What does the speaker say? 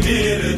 vivir